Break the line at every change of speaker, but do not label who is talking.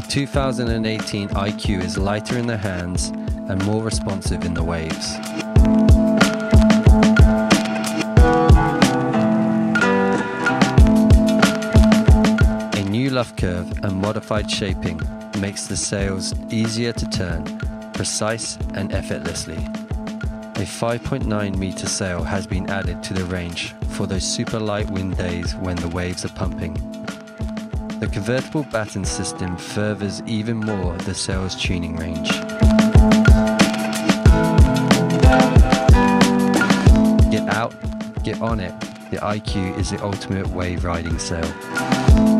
2018 IQ is lighter in the hands and more responsive in the waves. A new luff curve and modified shaping makes the sails easier to turn, precise and effortlessly. A 5.9 meter sail has been added to the range for those super light wind days when the waves are pumping. The convertible batten system furthers even more the sail's tuning range. Get out, get on it. The IQ is the ultimate wave riding sail.